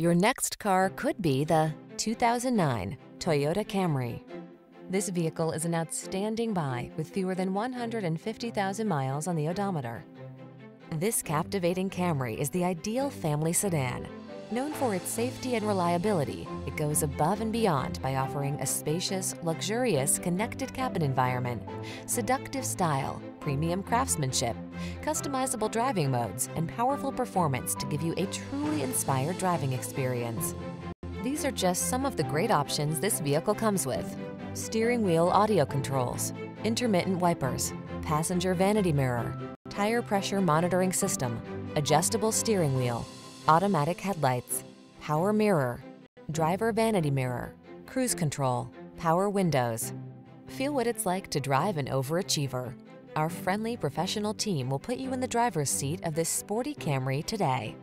Your next car could be the 2009 Toyota Camry. This vehicle is an outstanding buy with fewer than 150,000 miles on the odometer. This captivating Camry is the ideal family sedan. Known for its safety and reliability, it goes above and beyond by offering a spacious, luxurious, connected cabin environment, seductive style, premium craftsmanship, customizable driving modes, and powerful performance to give you a truly inspired driving experience. These are just some of the great options this vehicle comes with. Steering wheel audio controls, intermittent wipers, passenger vanity mirror, tire pressure monitoring system, adjustable steering wheel, automatic headlights, power mirror, driver vanity mirror, cruise control, power windows. Feel what it's like to drive an overachiever. Our friendly professional team will put you in the driver's seat of this sporty Camry today.